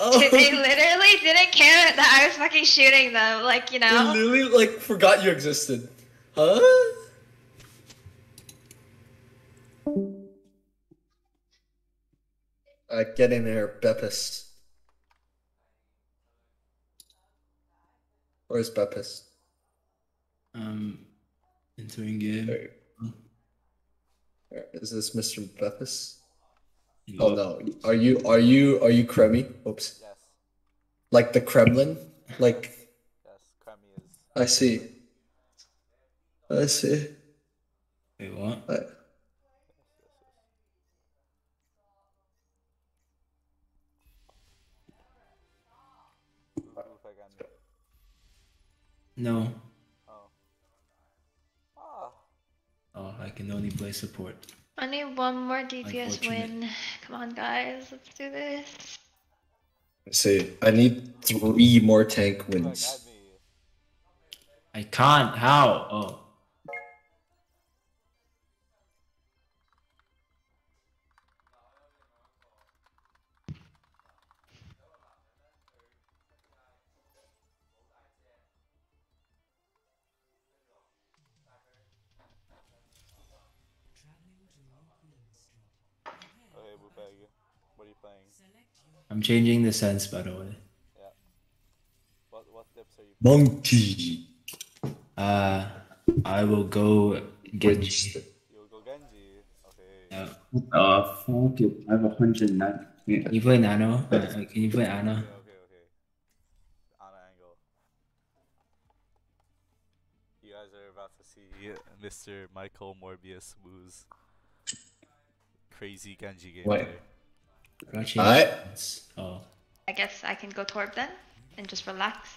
Oh, they literally didn't care that I was fucking shooting them. Like, you know. they know? literally like forgot you existed. Huh? Uh, get in there, Beppis. Where's Beppis? Um, entering game. There. There, Is this Mr. Beppis? Oh no. Are you are you are you Kremmy? Oops. Yes, Like the Kremlin? Like yes, Kremmy is. I see. I see. Wait, what? I, Who, who again? No. Oh. Ah. Oh, I can only play support. I need one more DPS win. Come on, guys. Let's do this. I see. I need three more tank wins. I can't. How? Oh. Okay, Boopeg, what are you playing? I'm changing the sense, by the way. What what tips are you playing? Monkey. Uh, I will go Genji. You'll go Genji. Okay. Yeah. Uh, fuck it. I have a hundred nine. Can you play Nano? Uh, can you play Ana? Okay, okay, okay. Ana angle. You guys are about to see Mr. Michael Morbius Woo's crazy Genji gameplay. Wait. Can I Alright. Oh. I guess I can go Torb then and just relax.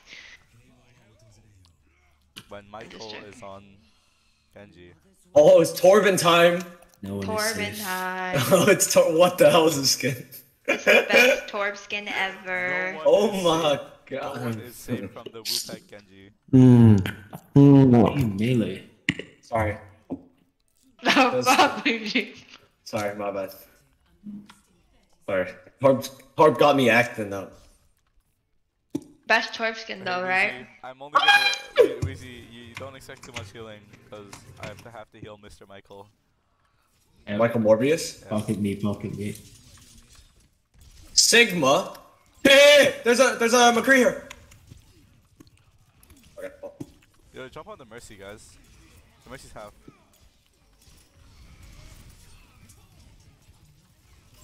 When Michael is on Genji. Oh, it's Torbjörn time. No one is Torb safe. time. Oh, it's Tor- what the hell is this skin? It's the best Torb skin ever. No one Oh is my safe- No one god. is safe from the Wupek Genji. Mm, melee. Sorry. Oh, no, That's- fuck me. Sorry, my bad. Sorry. Torb, Torb got me acting up. Best Torb skin though, Okay, right? I'm only gonna. Wee- Weezy, you don't expect too much healing because I have to have to heal Mr. Michael. Yep. Michael Morbius? Pocket me, pocket me. Sigma? Hey, there's a there's a McCree here. Okay. well, Yo, jump on the Mercy, guys. The Mercy's half.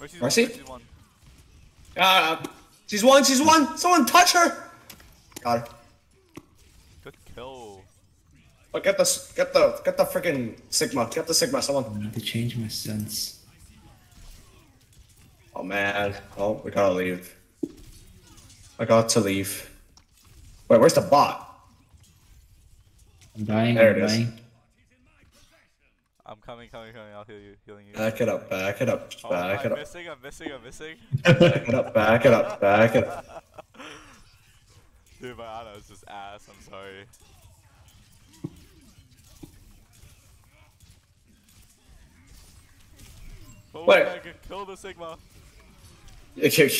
Mercy's Mercy? one. Mercy's one. Ah, she's one. She's one. Someone touch her. Got her. Good kill. Oh, get the get the get the freaking Sigma. Get the Sigma. I'm Someone. gonna have to change my sense. Oh man. Oh, we gotta leave. I got to leave. Wait, where's the bot? I'm dying. There I'm it is. I'm coming, coming, coming. I'll heal you, healing you. Back it up. Back it up. Oh, Back I'm it up. missing, I'm missing, I'm missing. Back it up. Back it up. Back it up. Dude, my Ana is just ass. I'm sorry. Oh Wait. my god, kill the Sigma. Okay.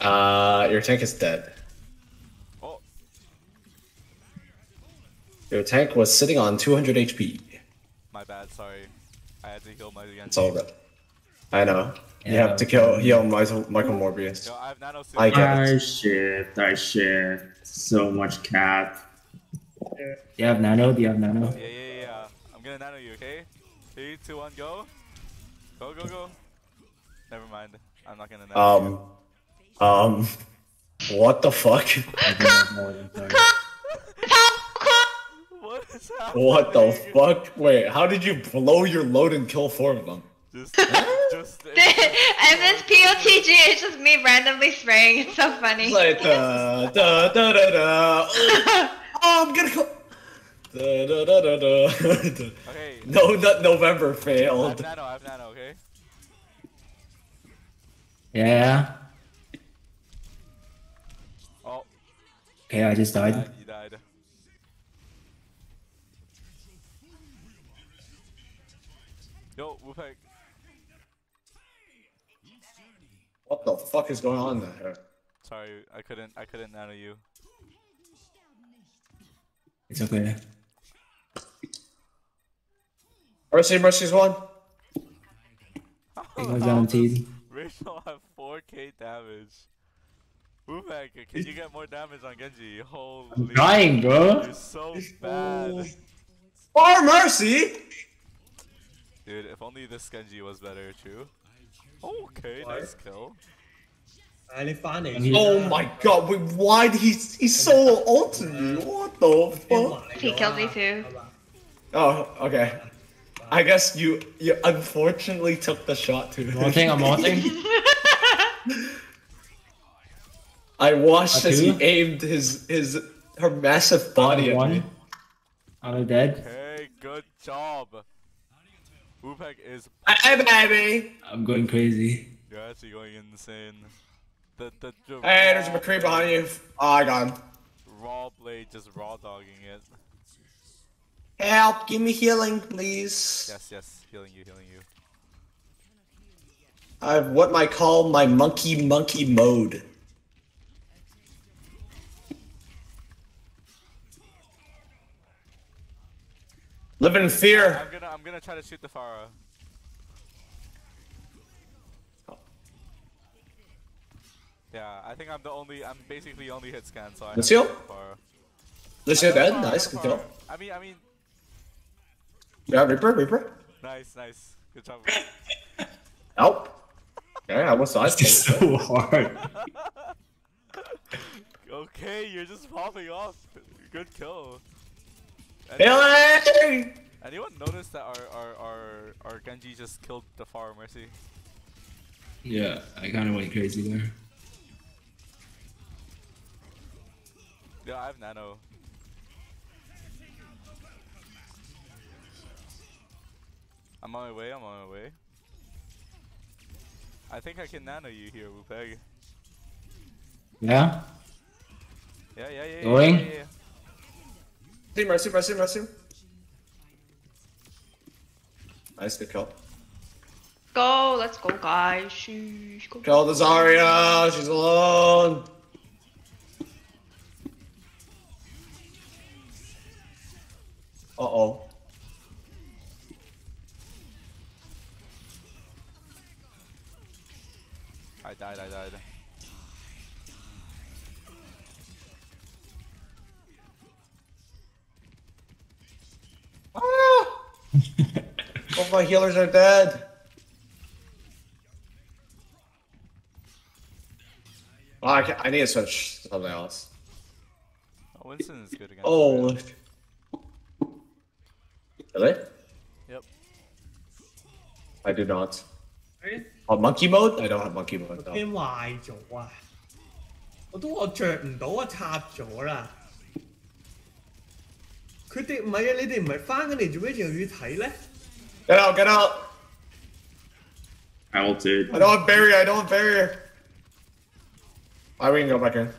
Uh, your tank is dead. Oh, Your tank was sitting on 200 HP. My bad, sorry. I had to heal my Genji. It's all good. I know. You Yeah. have to kill heal Michael, Michael Morbius. Yo, I have nano I Sigma. get I it. shift. I shift. So much cat. Do you have Nano? Do you have Nano? Yeah, yeah, yeah. I'm gonna nano you, okay? Three, two, one, go. Go, go, go. Never mind. I'm not gonna nano Um, um, what the fuck? I don't have more than sorry. you. What is happening? What the fuck? Wait, how did you blow your load and kill four of them? Just, just. and this POTG is just me randomly spraying. It's so funny. It's like da da da da da. Oh, I'm gonna go. Da, da, da, da, da. Okay. No, not November I have failed. nano, I have nano, okay? Yeah. Oh, Okay, I just died. uh, is going on there? Sorry, I couldn't. I couldn't nano you. It's okay. Mercy, Mercy's one. It was guaranteed. Rachel have 4k damage. Ubek, can you get more damage on Genji? Holy. I'm trying, bro. You're so bad. Oh, Mercy! Dude, if only this Genji was better too. Okay, What? nice kill. Alifane. Oh my god, wait, why did he he's so old to me? What the fuck? He killed me too. Oh, okay. I guess you you unfortunately took the shot too. Morting, I'm morting. I watched as he aimed his his her massive body at me. Are they dead. Hey, good job. Wupek is. Hey baby. I'm going crazy. You're actually going insane. The the, the Hey, there's a McCree behind you. Oh, I got him. raw blade just raw dogging it. Help! Give me healing, please. Yes, yes, healing you, healing you. I have what I call my monkey monkey mode. Live in fear. I'm gonna I'm gonna try to shoot the Pharah. Yeah, I think I'm the only I'm basically only hit scan, so I have to Lucio? shoot the Pharah. Lucio dead. Nice. got Good kill. Pharah. I mean I mean Yeah, Reaper, Reaper. nice, nice. Good job. Help. Yeah, what's the It's so hard. okay, you're just popping off. Good kill. Any- Healing! Anyone notice that our our our our Genji just killed the Pharah Mercy? Yeah, I kind of went crazy there. Yeah, I have nano. I'm on my way, I'm on my way. I think I can nano you here, Wupeg. Yeah? Yeah, yeah, yeah, yeah, Going? yeah, yeah. See, mercy, mercy, mercy. Nice, good kill. Go, let's go, guys. Sheesh, go. Kill the Zarya. She's alone. Uh oh. I died, I died. Ah! Both my healers are dead. Oh, I, ca- I need to switch something else. Oh, Winston is good against Oh. Zarya. Really? Yep. I do not. 诶 Oh, monkey mode? I don't have monkey mode. 个 No. game 坏咗啊！我都我着唔到啊，插咗啦！佢哋唔系啊，你哋唔系翻紧嚟做咩？仲要睇咧？ Get out, get out. I ulted. I don't have barrier, I don't have barrier. Alright, we can go back in.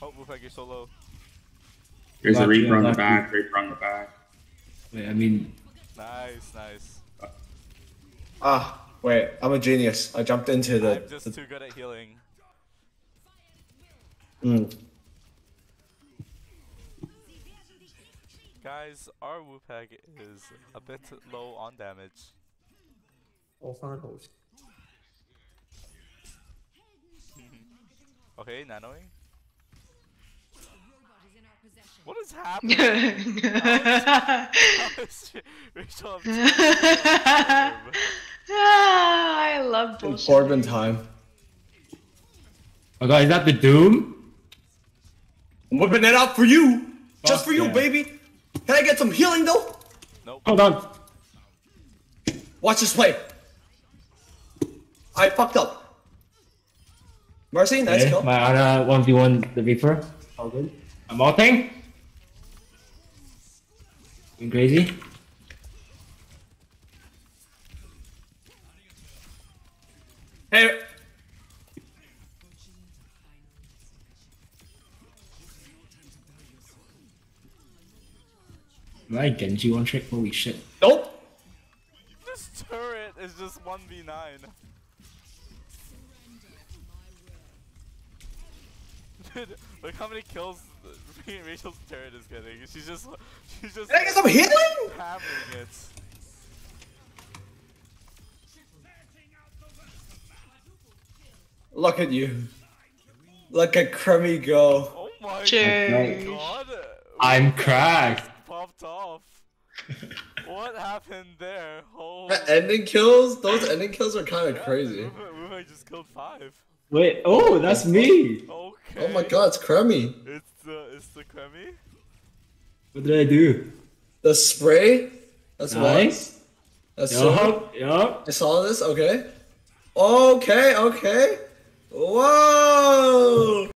Oh, Wupeg, you're so low. There's lucky, a Reaper on the back, Reaper on the back. Wait, I mean... Nice, nice. Ah, wait, I'm a genius. I jumped into the... I'm just the... too good at healing. Mm. Guys, our Wupeg is a bit low on damage. okay, nanoing. What is happening? How is Rachel have Ah, I love bullshit. Corbin time. oh god, is that the Doom? I'm whipping it out for you! Just Fuck for you, baby! Can I get some healing though? Nope. Hold on. Watch this play. I fucked up. Mercy, nice Okay, kill. my other 1v1, the Reaper. All good. I'm ulting. Fucking crazy. Hey. My Genji one trick, holy shit. Nope! This turret is just 1v9. Dude, look how many kills Rachel's turret is getting. She's just she's just Can I get some healing? hammering it. Look at you. Look at Crummy go. Oh my Cheers. god. I'm cracked. Popped off. what happened there? Oh. The ending kills? Those ending kills are kind of Yeah, crazy. Wu Wei just killed five. Wait, oh, that's me. Okay. Oh my god, it's Crummy. It's the it's the Kremmy. What did I do? The spray? That's Nice. one. That's yup. I saw this, okay. Okay, okay. Whoa!